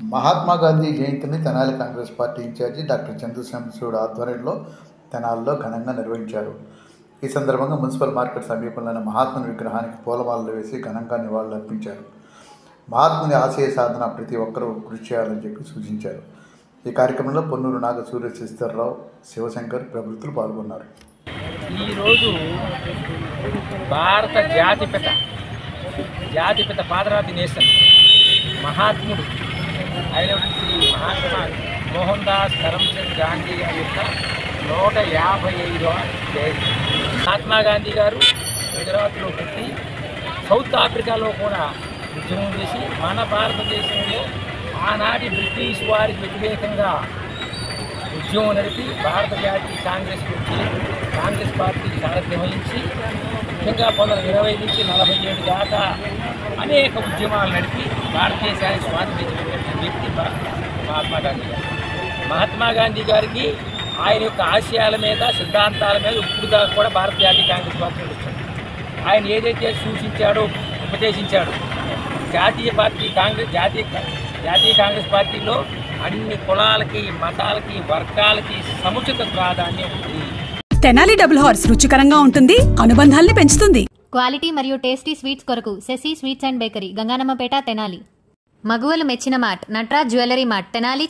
మహాత్మా గాంధీ జయంతిని Tenali Congress party incharge doctor చంద్రశంశుడు ఆధ్వర్యంలో తెనాలిలో ఘనంగా నిర్వహించారు. ఈ సందర్భంగా మున్సిపల్ మార్కెట్ సమీపంలోని మహాత్ముని విగ్రహానికి పూలమాలలు వేసి ఘనంగా నివాళులు అర్పించారు మహాత్ముని ఆశయ సాధన ప్రతి ఒక్కరూ కృషి చేయాలని చెప్పి సూచించారు. ఈ కార్యక్రమంలో పొన్నూరు నాగ సూర్య శశిధర్రావు శివశంకర్ ప్రభుత్వం పాల్గొన్నారు. ఈరోజు భారత జాతిపిత జాతిపిత పాదరాతి నేషన్ మహాత్ముడు అయినటువంటి మహాత్మా మోహన్ దాస్ కరమ్చంద్ గాంధీ గారి యొక్క నూట యాభై ఐదవ జయంతి. మహాత్మా గాంధీ గారు గుజరాత్లో పుట్టి సౌత్ ఆఫ్రికాలో కూడా ఉద్యమం చేసి మన భారతదేశంలో ఆనాటి బ్రిటిష్ వారికి వ్యతిరేకంగా ఉద్యమం నడిపి భారత జాతీయ కాంగ్రెస్ చేరి కాంగ్రెస్ పార్టీకి సారథ్యం వహించి ముఖ్యంగా పంతొమ్మిది ఇరవై నుంచి నలభై ఏడు దాకా అనేక ఉద్యమాలు నడిపి భారతదేశానికి స్వాతంత్ర్యం వ్యక్తి మహాత్మా గాంధీ గారు. మహాత్మా గాంధీ గారికి ఆయన యొక్క ఆశయాల మీద సిద్ధాంతాల మీద ఇప్పుడు దాకా కూడా భారత జాతీయ కాంగ్రెస్ పార్టీ నడుస్తుంది. ఆయన ఏదైతే సూచించాడో ఉపదేశించాడో జాతీయ పార్టీ కాంగ్రెస్ జాతీయ జాతీయ కాంగ్రెస్ పార్టీలో అన్ని కులాలకి మతాలకి వర్గాలకి సముచిత ప్రాధాన్యం ఉంది. తెనాలి డబుల్ హార్స్ రుచికరంగా ఉంటుంది అనుబంధాల్ని పెంచుతుంది. క్వాలిటీ మరియు టేస్టీ స్వీట్స్ కొరకు Sashi sweets and bakery Ganganammapeta Tenali. మగువలు మెచ్చిన mart Natraj jewellery mart Tenali